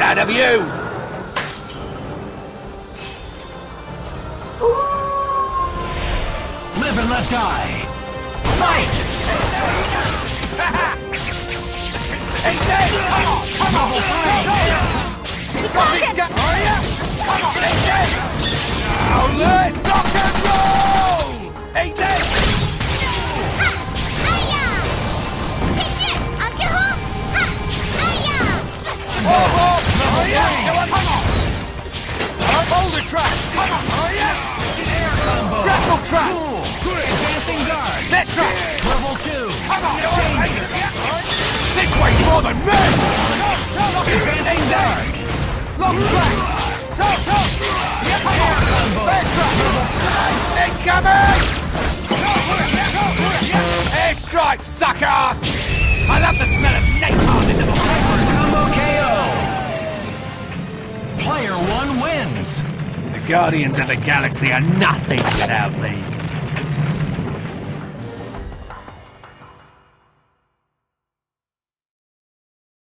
out of you! Live and let die. Fight! Come on! Come on! Come on, Boulder trap! Come on, are ya? Shrapnel trap! Advancing guard. Net trap! Level two. Come on! Oh, this way's more than me! Advancing guard. Log trap! Top, top! Yeah, come on! Bear trap! Incoming! Airstrike, suckers! I love the smell of napalm Guardians of the Galaxy are nothing without me.